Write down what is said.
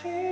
see